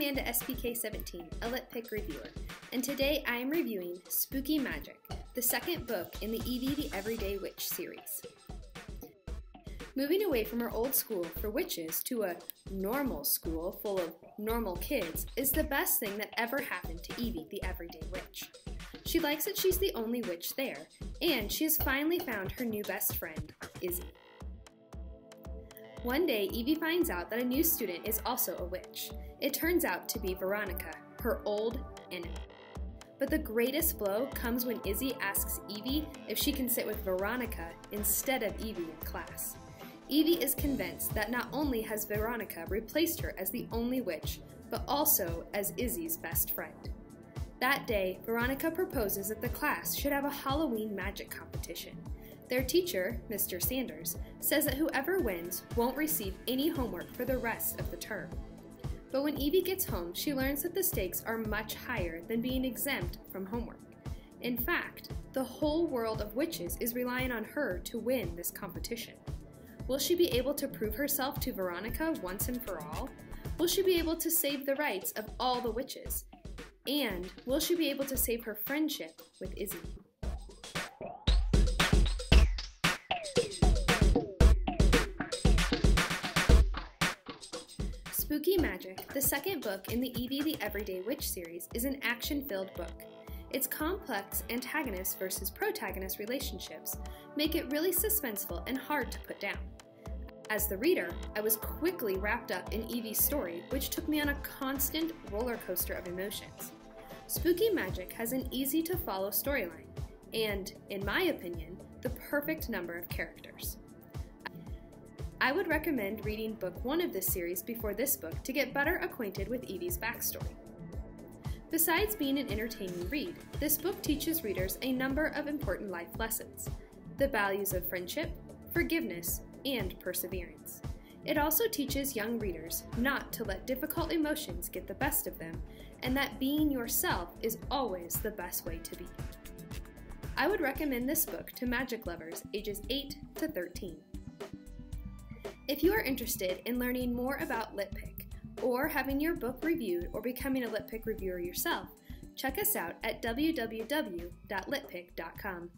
Amanda SPK17, a LitPick reviewer, and today I am reviewing Spooky Magic, the second book in the Evie the Everyday Witch series. Moving away from her old school for witches to a normal school full of normal kids is the best thing that ever happened to Evie the Everyday Witch. She likes that she's the only witch there, and she has finally found her new best friend, Izzy. One day, Evie finds out that a new student is also a witch. It turns out to be Veronica, her old enemy. But the greatest blow comes when Izzy asks Evie if she can sit with Veronica instead of Evie in class. Evie is convinced that not only has Veronica replaced her as the only witch, but also as Izzy's best friend. That day, Veronica proposes that the class should have a Halloween magic competition. Their teacher, Mr. Sanders, says that whoever wins won't receive any homework for the rest of the term. But when Evie gets home, she learns that the stakes are much higher than being exempt from homework. In fact, the whole world of witches is relying on her to win this competition. Will she be able to prove herself to Veronica once and for all? Will she be able to save the rights of all the witches? And will she be able to save her friendship with Izzy? Spooky Magic, the second book in the Evie the Everyday Witch series, is an action filled book. Its complex antagonist versus protagonist relationships make it really suspenseful and hard to put down. As the reader, I was quickly wrapped up in Evie's story, which took me on a constant roller coaster of emotions. Spooky Magic has an easy to follow storyline, and, in my opinion, the perfect number of characters. I would recommend reading book one of this series before this book to get better acquainted with Evie's backstory. Besides being an entertaining read, this book teaches readers a number of important life lessons the values of friendship, forgiveness, and perseverance. It also teaches young readers not to let difficult emotions get the best of them, and that being yourself is always the best way to be. I would recommend this book to magic lovers ages 8 to 13. If you are interested in learning more about LitPick, or having your book reviewed or becoming a LitPick reviewer yourself, check us out at www.litpick.com.